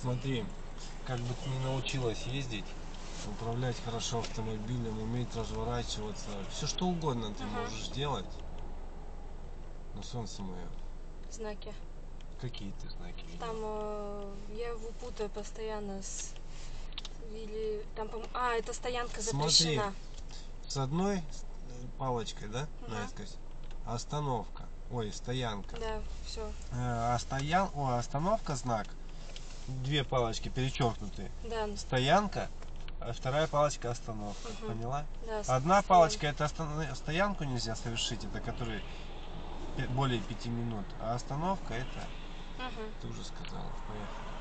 Смотри, как бы ты не научилась ездить, управлять хорошо автомобилем, уметь разворачиваться, все что угодно ты Ага. можешь делать. Но солнце мое, Знаки. какие ты знаки? Там э, я его путаю постоянно с... Или там, по А, это стоянка Смотри. запрещена. С одной э, палочкой, да, Ага. наискось, остановка, ой, стоянка. Да, все. Э, А стоян, о, остановка знак, две палочки перечеркнутые. Да, Стоянка, а вторая палочка остановка. Мгм. Поняла? да. Одна стоянка. палочка это остан- стоянку нельзя совершить, это который более пяти минут. А остановка это Мгм. ты уже сказала. Поехали.